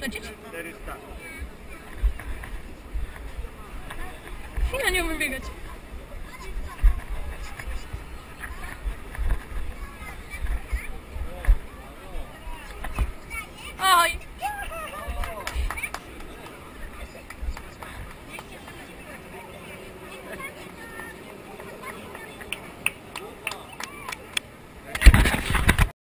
lecieć? 400. Ja nie umiem biegać.